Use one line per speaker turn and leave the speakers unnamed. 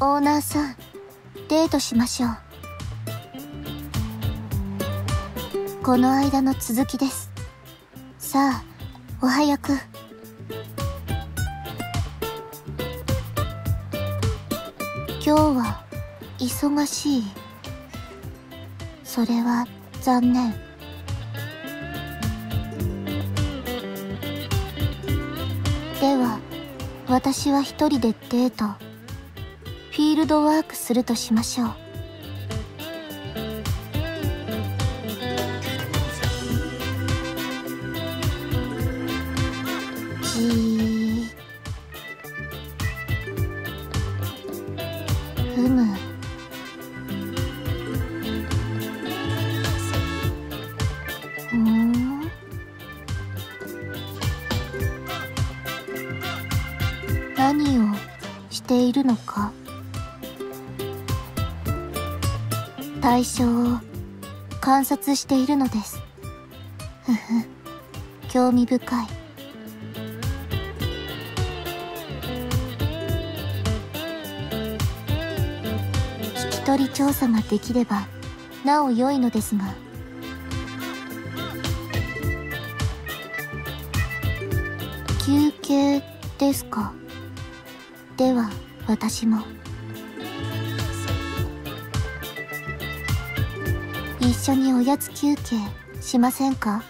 オーナーさんデートしましょう。この間の続きです。さあお早く。今日は忙しい。それは残念。では私は一人でデート。フィールドワークするとしましょう。じふむ。ふん。何をしているのか。対象を観察しているのです。ふふ。興味深い。聞き取り調査ができればなお良いのですが。休憩ですか？では私も。一緒におやつ休憩しませんか？